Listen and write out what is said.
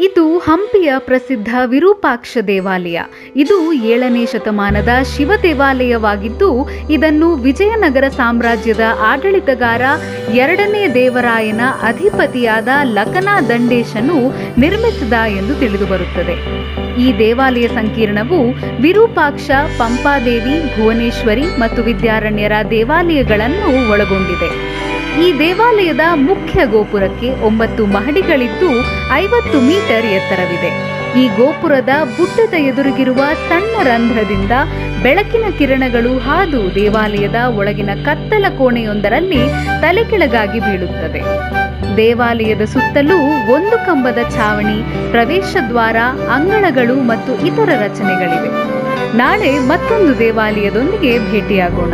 ಇದು ಹಂಪಿಯ ಪ್ರಸಿದ್ಧ ವಿರೂಪಾಕ್ಷ ದೇವಾಲಯ. ಇದು ಏಳನೇ ಶತಮಾನದ ಶಿವ ದೇವಾಲಯವಾಗಿದ್ದು, ಇದನ್ನು ವಿಜಯನಗರ ಸಾಮ್ರಾಜ್ಯದ ಆಡಳಿತಗಾರ ಎರಡನೇ ದೇವರಾಯನ ಅಧಿಪತಿಯಾದ ಲಕನಾ ದಂಡೇಶನು ನಿರ್ಮಿಸಿದ ಎಂದು ತಿಳಿದುಬರುತ್ತದೆ ಈ ದೇವಾಲಯ ಸಂಕೀರ್ಣವು ವಿರೂಪಾಕ್ಷ, ಪಂಪಾದೇವಿ, ಭುವನೇಶ್ವರಿ ಮತ್ತು ವಿದ್ಯಾರಣ್ಯರ ದೇವಾಲಯಗಳನ್ನು ಒಳಗೊಂಡಿದೆ. ಈ ದೇವಾಲಯದ ಮುಖ್ಯ ಗೋಪುರಕ್ಕೆ ಒಂಬತ್ತು ಮಹಡಿಗಳಿದ್ದು ಐವತ್ತು ಮೀಟರ್ ಎತ್ತರವಿದೆ. ಈ ಗೋಪುರದ ಬುಟ್ಟದ ಎದುರಿಗಿರುವ ಸಣ್ಣ ರಂಧ್ರದಿಂದ ಬೆಳಕಿನ ಕಿರಣಗಳು ಹಾದು ದೇವಾಲಯದ ಒಳಗಿನ ಕತ್ತಲ ಕೋಣೆಯೊಂದರಲ್ಲಿ ತಲೆಕೆಳಗಾಗಿ ಬೀಳುತ್ತದೆ. ದೇವಾಲಯದ ಸುತ್ತಲೂ ಒಂದು ಕಂಬದ ಛಾವಣಿ, ಪ್ರವೇಶ ದ್ವಾರ, ಅಂಗಳಗಳು ಮತ್ತು ಇತರ ರಚನೆಗಳಿವೆ. ನಾಳೆ ಮತ್ತೊಂದು ದೇವಾಲಯದೊಂದಿಗೆ ಭೇಟಿಯಾಗೋಣ.